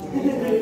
God.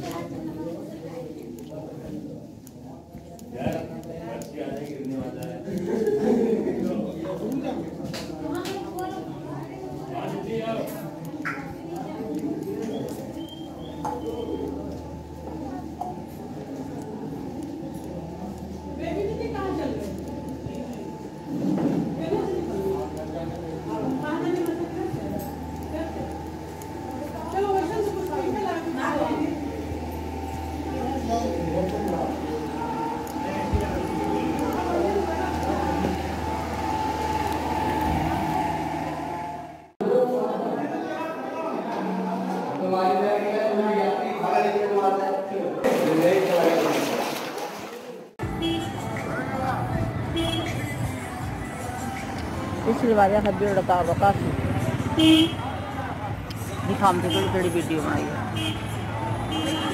पिछली बार यह भीड़ का काफ़ी दिखाम थे थोड़ी थोड़ी वीडियो बनाई